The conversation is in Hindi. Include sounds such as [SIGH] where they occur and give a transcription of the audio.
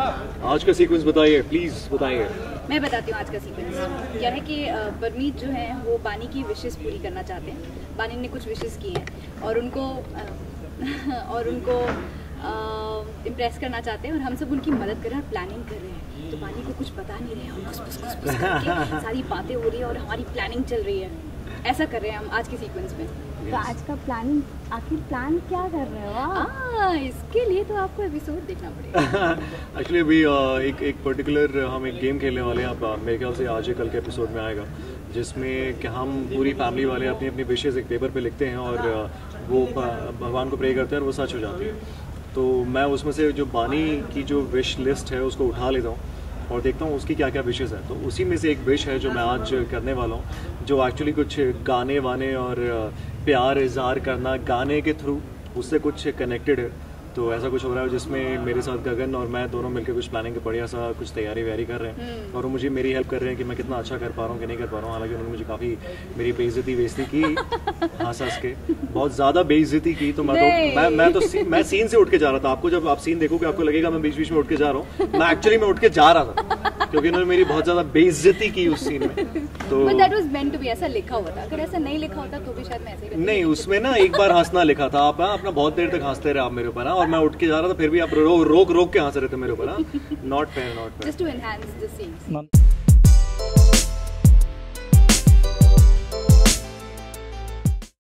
का सीक्वेंस बताइए प्लीज़ बताइए। मैं बताती हूँ आज का सीक्वेंस क्या है कि परमीत जो है, वो बानी की विशेष पूरी करना चाहते हैं। बानी ने कुछ विशेष की हैं और उनको [LAUGHS] और उनको इम्प्रेस करना चाहते हैं और हम सब उनकी मदद कर रहे हैं प्लानिंग कर रहे हैं। तो बानी को कुछ पता नहीं रहे सारी बातें हो रही है और हमारी प्लानिंग चल रही है। ऐसा कर रहे हैं हम आज के सीक्वेंस में। तो आज का प्लानिंग आखिर प्लान क्या कर रहे हो आ, इसके लिए तो आपको एपिसोड देखना पड़ेगा। [LAUGHS] एक्चुअली अभी एक एक पर्टिकुलर हम एक गेम खेलने वाले हैं uh, मेरे ख्याल से आज या कल के एपिसोड में आएगा जिसमें कि हम पूरी फैमिली वाले अपनी अपनी विशेज़ एक पेपर पे लिखते हैं और uh, वो भगवान को प्रे करते हैं और वो सच हो जाती है। तो मैं उसमें से जो बानी की जो विश लिस्ट है उसको उठा लेता हूँ। और देखता हूँ उसकी क्या क्या विशेज़ है। तो उसी में से एक विश है जो मैं आज करने वाला हूँ, जो एक्चुअली कुछ गाने वाने और प्यार इजहार करना, गाने के थ्रू उससे कुछ कनेक्टेड है। तो ऐसा कुछ हो रहा है जिसमें मेरे साथ गगन और मैं दोनों मिलकर कुछ प्लानिंग के बढ़िया सा कुछ तैयारी व्यारी कर रहे हैं। और वो मुझे मेरी हेल्प कर रहे हैं कि मैं कितना अच्छा कर पा रहा हूँ कि नहीं कर पा रहा हूँ। हालाँकि उन्होंने मुझे काफ़ी मेरी बेइज्जती बेइज्जती की [LAUGHS] हंस हंस के। बहुत ज़्यादा बेइज्जती की तो मैं तो मैं मैं तो सी, मैं सीन से उठ के जा रहा था। आपको जब आप सीन देखोगे आपको लगेगा मैं बीच बीच में उठ के जा रहा हूँ। मैं एक्चुअली मैं उठ के जा रहा था। क्योंकि उन्होंने मेरी बहुत ज़्यादा बेइज्जती की उस सीन में। तो but that was meant to be ऐसा लिखा हुआ था। अगर ऐसा नहीं लिखा होता तो भी शायद मैं ऐसे ही नहीं उसमें ना एक बार हंसना लिखा था। आप हाँ, अपना बहुत देर तक हँसते रहे आप मेरे ऊपर हाँ, और मैं उठ के जा रहा था फिर भी आप रोक रोक के हंस रहे थे मेरे ऊपर not fair not fair just to enhance the scenes